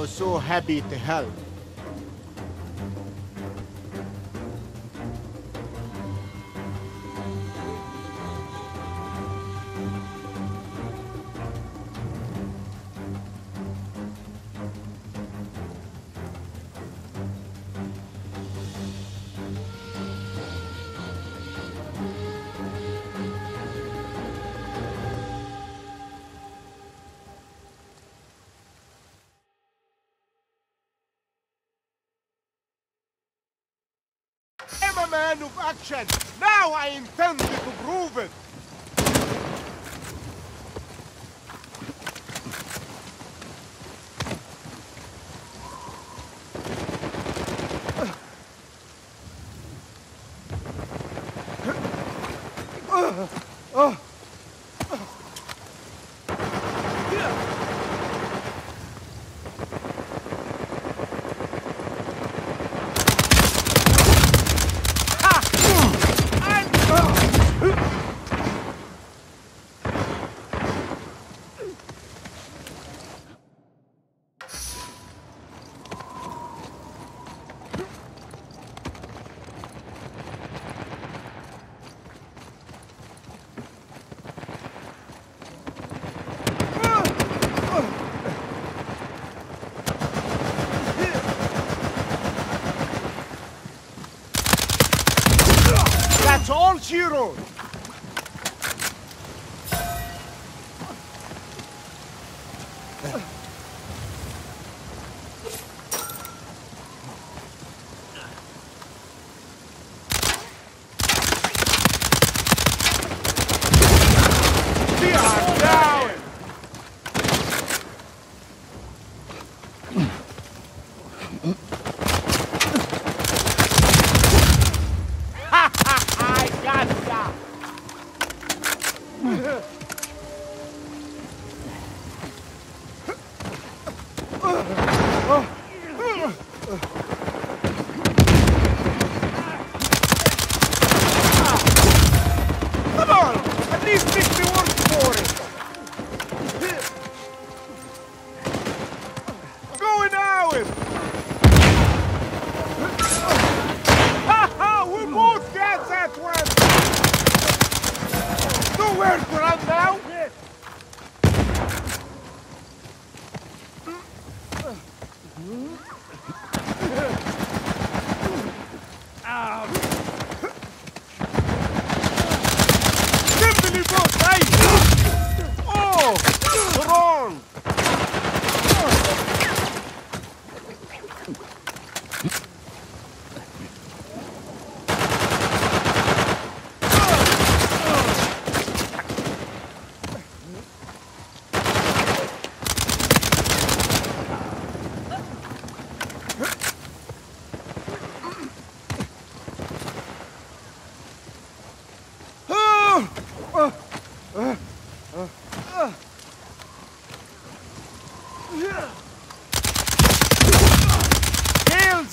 was so happy to help. man of action. Now I intend to prove it. To all heroes.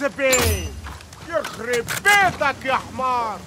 الزبين يخرب بيتك يا حمار.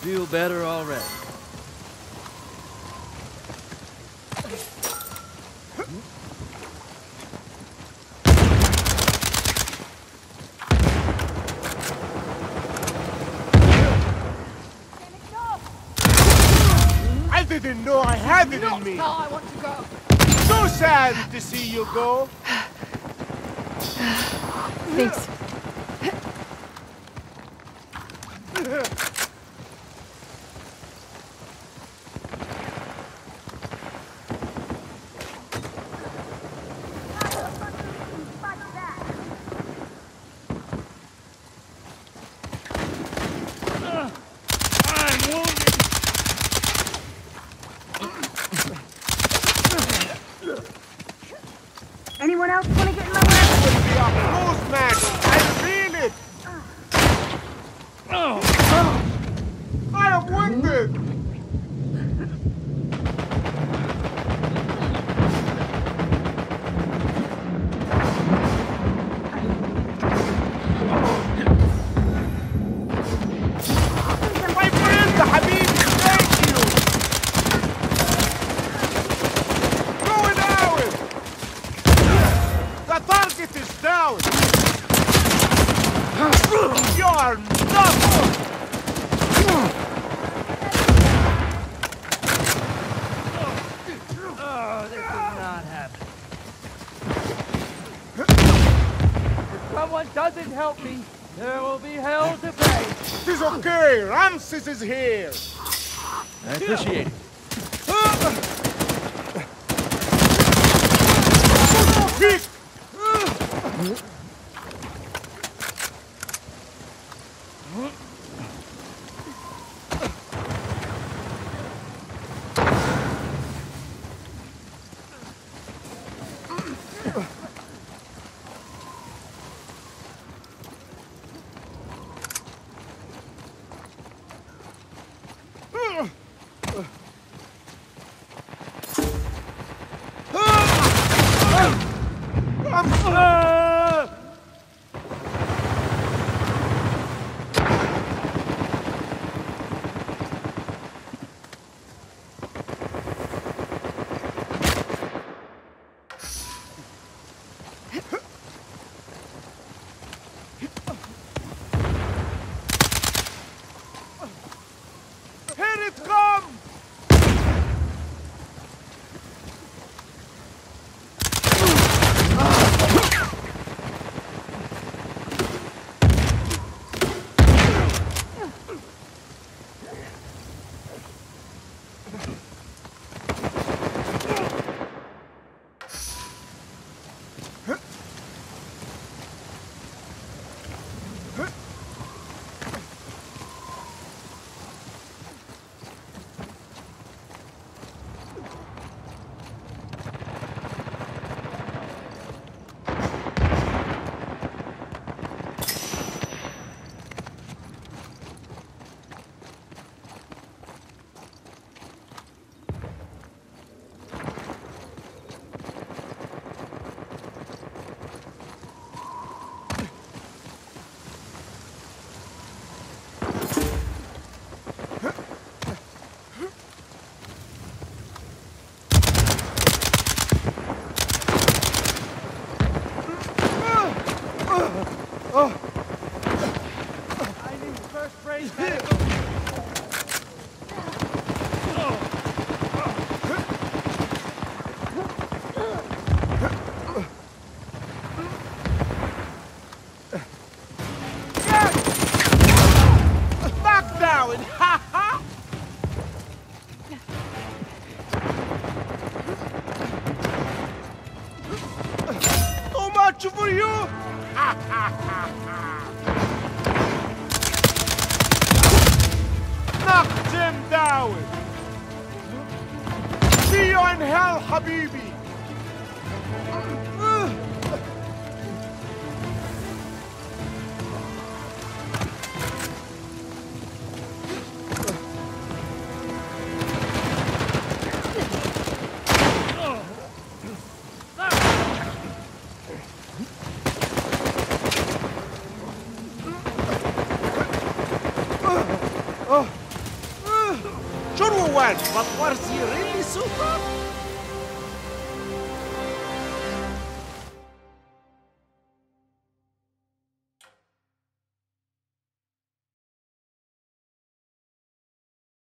Feel better already. I didn't know I had it Not in me. how I want to go. So sad to see you go. Thanks. 아, 보내 You're not. oh, this is not happening. If someone doesn't help me, there will be hell to pay. It is okay. Ramses is here. I appreciate it. Quick! Here much for you! Knocked him down! See you in hell, Habibi! Oh. Uh, sure we won, but was he really super?